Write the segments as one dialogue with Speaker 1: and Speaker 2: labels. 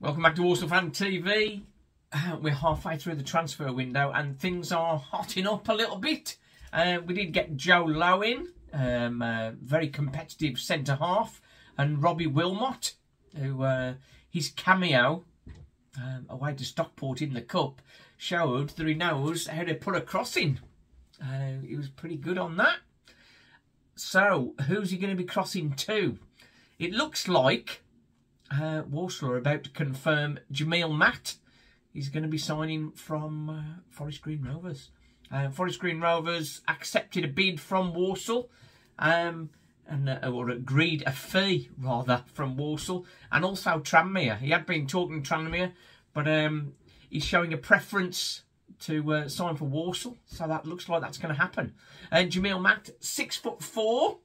Speaker 1: Welcome back to Walsall Fan TV. Uh, we're halfway through the transfer window and things are hotting up a little bit. Uh, we did get Joe Low in, um, uh, very competitive centre half, and Robbie Willmott, who uh, his cameo um, away to Stockport in the Cup showed that he knows how to put a crossing. Uh, he was pretty good on that. So, who's he going to be crossing to? It looks like uh, Walsall are about to confirm Jamille Matt. He's going to be signing from uh, Forest Green Rovers. Uh, Forest Green Rovers accepted a bid from Walsall um, and uh, or agreed a fee rather from Walsall and also Tranmere. He had been talking to Tranmere, but um, he's showing a preference to uh, sign for Walsall, so that looks like that's going to happen. And Jamille Matt, six foot four,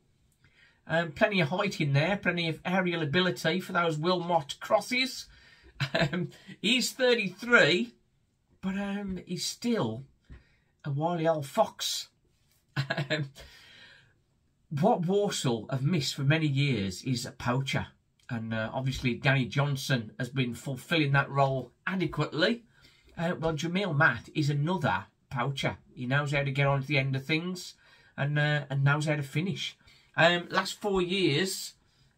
Speaker 1: um, plenty of height in there, plenty of aerial ability for those Willmott crosses. Um, he's 33, but um, he's still a wily old fox. Um, what Walsall have missed for many years is a poacher. And uh, obviously Danny Johnson has been fulfilling that role adequately. Uh, well, Jamille Matt is another poacher. He knows how to get on to the end of things and uh, and knows how to finish. Um, last four years,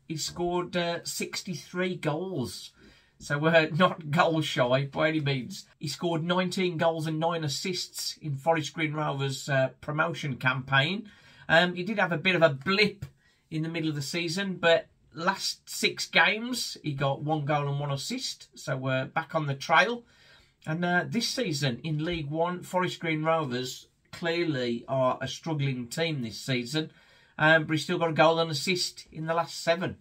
Speaker 1: he scored uh, 63 goals. So we're not goal shy by any means. He scored 19 goals and 9 assists in Forest Green Rovers' uh, promotion campaign. Um, he did have a bit of a blip in the middle of the season, but last six games, he got one goal and one assist. So we're back on the trail. And uh, this season in League One, Forest Green Rovers clearly are a struggling team this season. Um, but he's still got a goal and assist in the last seven.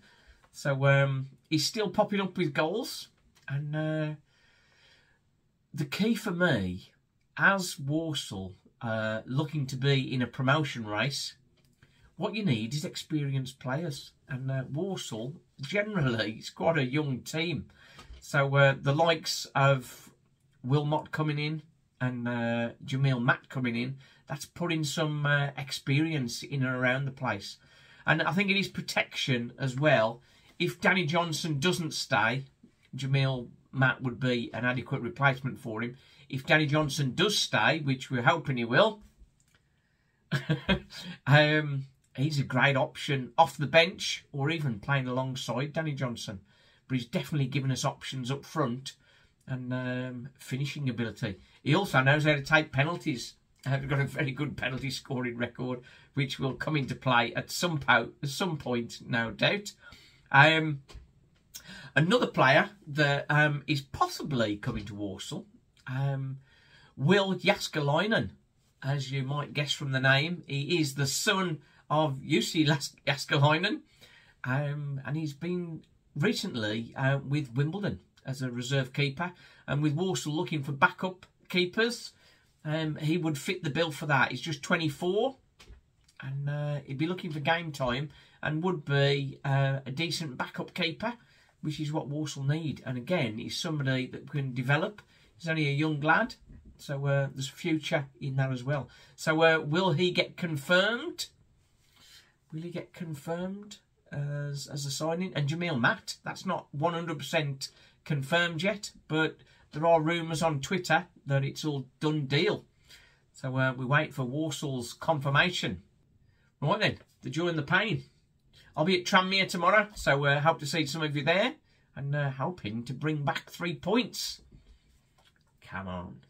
Speaker 1: So um, he's still popping up with goals. And uh, the key for me, as Walsall uh, looking to be in a promotion race, what you need is experienced players. And uh, Walsall, generally, is quite a young team. So uh, the likes of Willmott coming in and uh, Jamille Matt coming in, that's putting some uh, experience in and around the place. And I think it is protection as well. If Danny Johnson doesn't stay, Jamille Matt would be an adequate replacement for him. If Danny Johnson does stay, which we're hoping he will, um, he's a great option off the bench or even playing alongside Danny Johnson. But he's definitely given us options up front and um, finishing ability. He also knows how to take penalties. Uh, got a very good penalty scoring record, which will come into play at some, po- some point, no doubt. Um, another player that um, is possibly coming to Walsall, um, Will Jääskeläinen. As you might guess from the name, he is the son of Jussi Jääskeläinen, um, and he's been recently uh, with Wimbledon as a reserve keeper, and with Walsall looking for backup keepers, um, he would fit the bill for that. He's just 24, and uh, he'd be looking for game time, and would be uh, a decent backup keeper, which is what Walsall need. And again, he's somebody that can develop. He's only a young lad, so uh, there's future in that as well. So uh, will he get confirmed? Will he get confirmed as as a signing? And Jamille Matt, that's not 100% confirmed yet, but there are rumours on Twitter that it's all done deal. So uh, we wait for Walsall's confirmation. Right then, the joy and the pain. I'll be at Tranmere tomorrow, so uh, hope to see some of you there and uh, hoping to bring back three points. Come on.